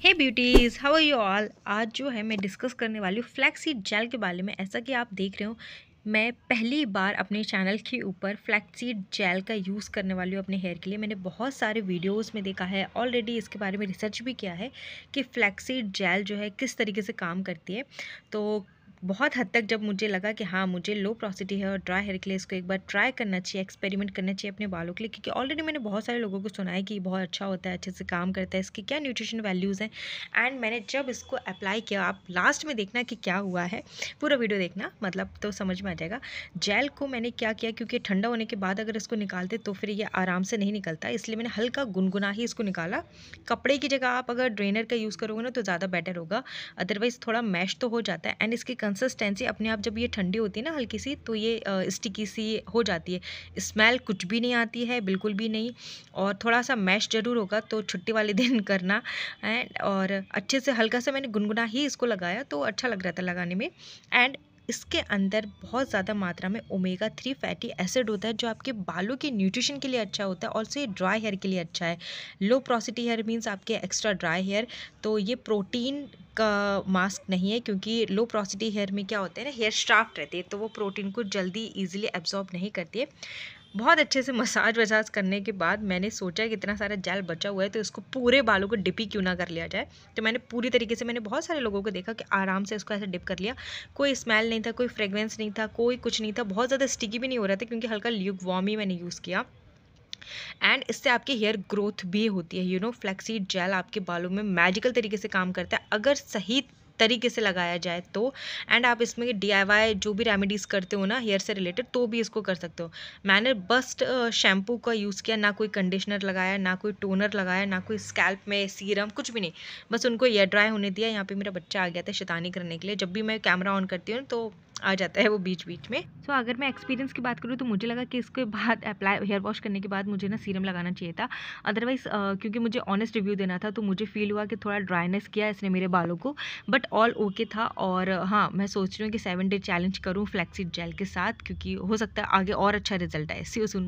Hey beauties how are you all आज जो है, मैं डिस्कस करने वाली हूँ फ्लैक्सीड जेल के बारे में। ऐसा कि आप देख रहे हो, मैं पहली बार अपने चैनल के ऊपर फ्लैक्सीड जेल का यूज़ करने वाली हूँ अपने हेयर के लिए। मैंने बहुत सारे वीडियोस में देखा है ऑलरेडी इसके बारे में रिसर्च भी किया है कि फ्लैक्सीड जेल जो है किस तरीके से काम करती है। तो बहुत हद तक जब मुझे लगा कि हाँ मुझे लो प्रोसिटी है और ड्राई हेयर के लिए इसको एक बार ट्राई करना चाहिए एक्सपेरिमेंट करना चाहिए अपने बालों के लिए, क्योंकि ऑलरेडी मैंने बहुत सारे लोगों को सुना है कि बहुत अच्छा होता है, अच्छे से काम करता है, इसकी क्या न्यूट्रिशन वैल्यूज़ हैं? एंड मैंने जब इसको अप्लाई किया, आप लास्ट में देखना कि क्या हुआ है, पूरा वीडियो देखना मतलब तो समझ में आ जाएगा। जेल को मैंने क्या किया, क्योंकि ठंडा होने के बाद अगर इसको निकालते तो फिर ये आराम से नहीं निकलता, इसलिए मैंने हल्का गुनगुना ही इसको निकाला। कपड़े की जगह आप अगर ड्रेनर का यूज़ करोगे ना तो ज़्यादा बेटर होगा अदरवाइज़ थोड़ा मैश तो हो जाता है एंड इसकी कंसिस्टेंसी अपने आप जब ये ठंडी होती है ना हल्की सी तो ये स्टिकी सी हो जाती है। स्मेल कुछ भी नहीं आती है, बिल्कुल भी नहीं। और थोड़ा सा मैश ज़रूर होगा तो छुट्टी वाले दिन करना। एंड और अच्छे से, हल्का सा मैंने गुनगुना ही इसको लगाया तो अच्छा लग रहा था लगाने में। एंड इसके अंदर बहुत ज़्यादा मात्रा में ओमेगा थ्री फैटी एसिड होता है, जो आपके बालों के न्यूट्रिशन के लिए अच्छा होता है ऑल्सो ये ड्राई हेयर के लिए अच्छा है। लो प्रोसिटी हेयर मीन्स आपके एक्स्ट्रा ड्राई हेयर तो ये प्रोटीन का मास्क नहीं है, क्योंकि लो प्रोसिटी हेयर में क्या होता है ना हेयर स्ट्राफ्ट रहती है तो वो प्रोटीन को जल्दी ईजिली एब्जॉर्ब नहीं करती है। बहुत अच्छे से मसाज वसाज करने के बाद मैंने सोचा कि इतना सारा जेल बचा हुआ है तो इसको पूरे बालों को डिपी क्यों ना कर लिया जाए। तो मैंने पूरी तरीके से मैंने बहुत सारे लोगों को देखा कि आराम से इसको ऐसे डिप कर लिया। कोई स्मेल नहीं था, कोई फ्रेगरेंस नहीं था, कोई कुछ नहीं था, बहुत ज़्यादा स्टिकी भी नहीं हो रहा था क्योंकि हल्का ल्यूक वॉम ही मैंने यूज़ किया। एंड इससे आपकी हेयर ग्रोथ भी होती है यू नो फ्लैक्सीड जेल आपके बालों में मैजिकल तरीके से काम करता है। अगर सही तरीके से लगाया जाए तो। एंड आप इसमें डीआईवाई जो भी रेमेडीज़ करते हो ना हेयर से रिलेटेड तो भी इसको कर सकते हो। मैंने बस्ट शैम्पू का यूज़ किया, ना कोई कंडीशनर लगाया, ना कोई टोनर लगाया, ना कोई स्कैल्प में सीरम कुछ भी नहीं। बस उनको एयर ड्राई होने दिया, यहाँ पर मेरा बच्चा आ गया था, शैतानी करने के लिए। जब भी मैं कैमरा ऑन करती हूँ तो आ जाता है वो बीच बीच में। सो so, अगर मैं एक्सपीरियंस की बात करूँ तो मुझे लगा कि इसके बाद अप्लाई हेयर वॉश करने के बाद मुझे ना सीरम लगाना चाहिए था। अदरवाइज़ uh, क्योंकि मुझे ऑनेस्ट रिव्यू देना था तो मुझे फील हुआ कि थोड़ा ड्राइनेस किया इसने मेरे बालों को। बट ऑल ओके था और हाँ मैं सोच रही हूँ कि सेवन डे चैलेंज करूँ फ्लैक्सीड जेल के साथ क्योंकि हो सकता है आगे और अच्छा रिज़ल्ट आए। सी सुन